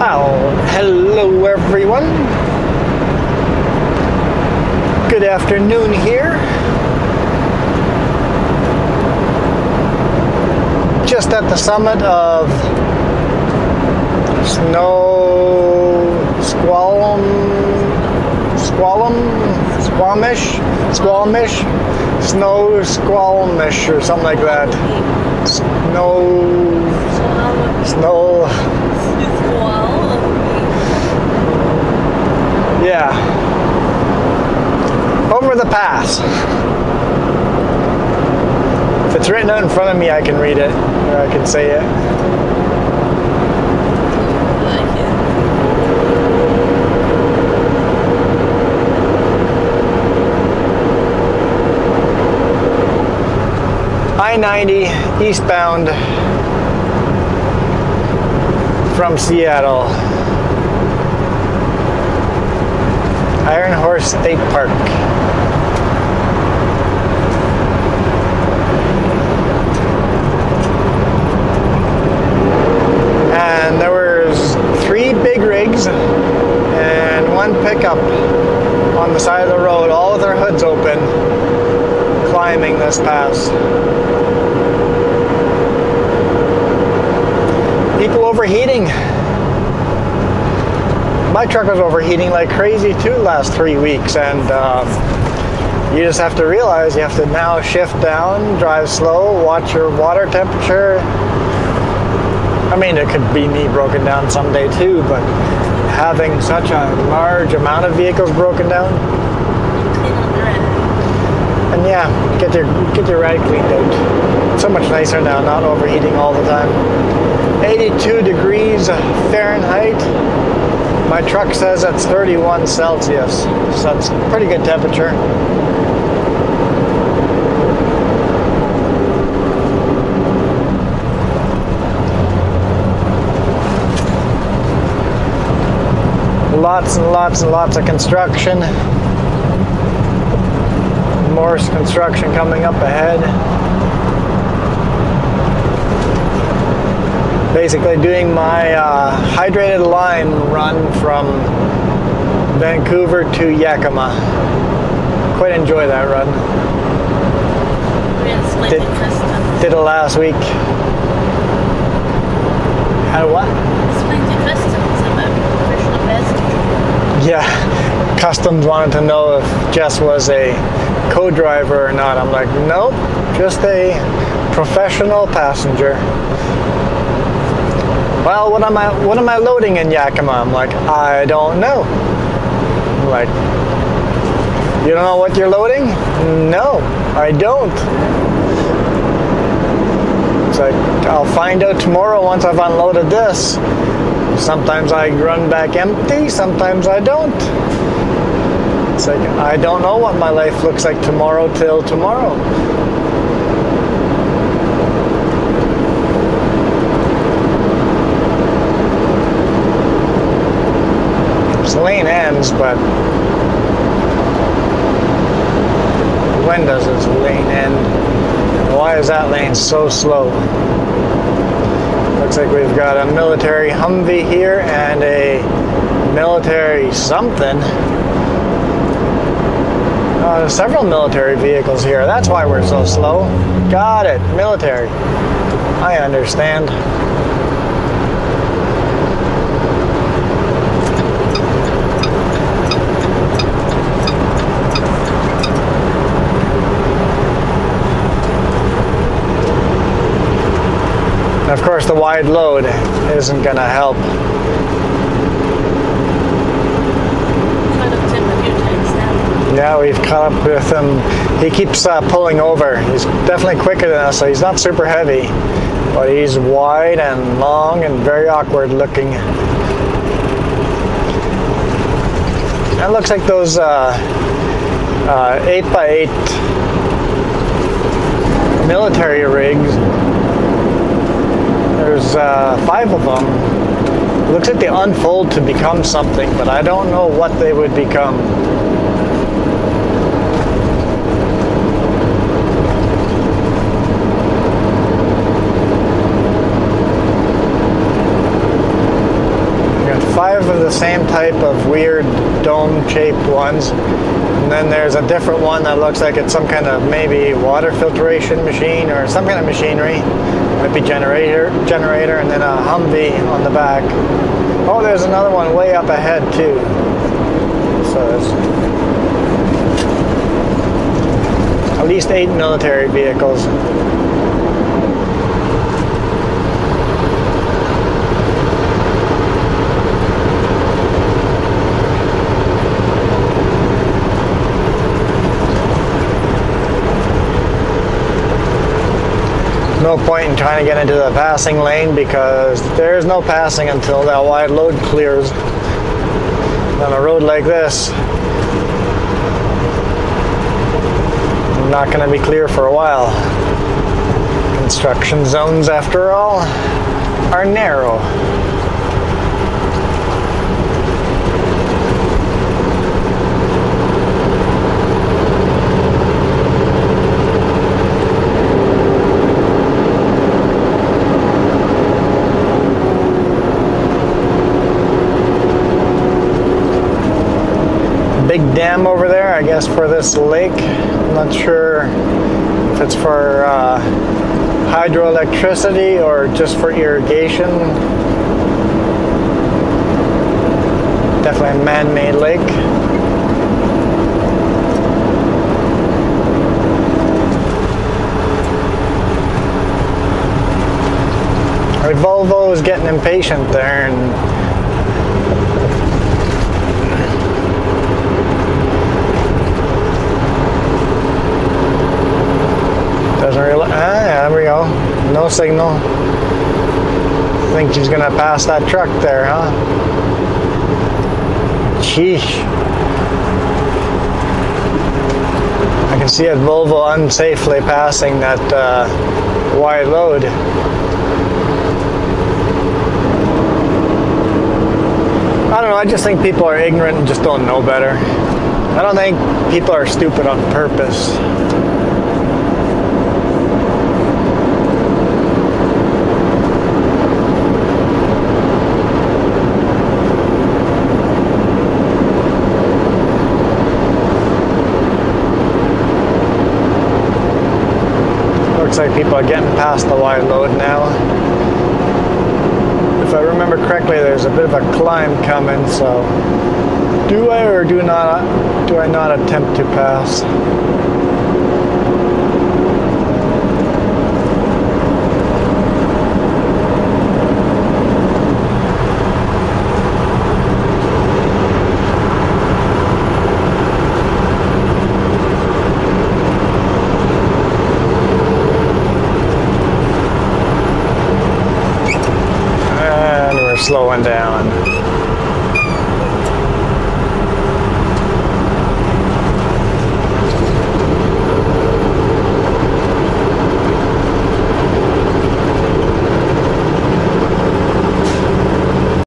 Well, hello everyone. Good afternoon here. Just at the summit of Snow Squalum Squalum Squamish Squamish Snow Squalmish or something like that. Snow Snow Yeah. Over the pass. If it's written out in front of me, I can read it, or I can say it. I 90 eastbound from Seattle. State Park. And there was three big rigs and one pickup on the side of the road, all with their hoods open, climbing this pass. People overheating. My truck was overheating like crazy too last three weeks, and um, you just have to realize you have to now shift down, drive slow, watch your water temperature. I mean, it could be me broken down someday too, but having such a large amount of vehicles broken down, and yeah, get your get your ride cleaned out. So much nicer now, not overheating all the time. 82 degrees Fahrenheit. My truck says it's 31 Celsius, so it's pretty good temperature. Lots and lots and lots of construction. Morse construction coming up ahead. Basically doing my uh, hydrated lime run from Vancouver to Yakima. Quite enjoy that run. Did, did it last week. Had what? Did customs about professional best. Yeah, Customs wanted to know if Jess was a co-driver or not. I'm like, nope, just a professional passenger well, what am I what am I loading in Yakima? I'm like, I don't know. I'm like, you don't know what you're loading? No, I don't. It's like I'll find out tomorrow once I've unloaded this. Sometimes I run back empty, sometimes I don't. It's like I don't know what my life looks like tomorrow till tomorrow. But when does this lane end? Why is that lane so slow? Looks like we've got a military Humvee here and a military something. Uh, several military vehicles here. That's why we're so slow. Got it. Military. I understand. Course, the wide load isn't going to help. Yeah, we've caught up with him. He keeps uh, pulling over. He's definitely quicker than us, so he's not super heavy, but he's wide and long and very awkward looking. That looks like those uh, uh, 8x8 military rigs there's uh, five of them. Looks like they unfold to become something, but I don't know what they would become. five of the same type of weird dome-shaped ones. And then there's a different one that looks like it's some kind of maybe water filtration machine or some kind of machinery. Might be generator, generator, and then a Humvee on the back. Oh, there's another one way up ahead too. So there's at least eight military vehicles. No point in trying to get into the passing lane because there is no passing until that wide load clears. On a road like this, not going to be clear for a while. Construction zones, after all, are narrow. big dam over there, I guess, for this lake. I'm not sure if it's for uh, hydroelectricity or just for irrigation. Definitely a man-made lake. Volvo is getting impatient there and No signal. Think she's gonna pass that truck there, huh? Sheesh. I can see a Volvo unsafely passing that uh, wide load. I don't know, I just think people are ignorant and just don't know better. I don't think people are stupid on purpose. like people are getting past the wide load now. If I remember correctly, there's a bit of a climb coming, so do I or do not do I not attempt to pass? Slowing down.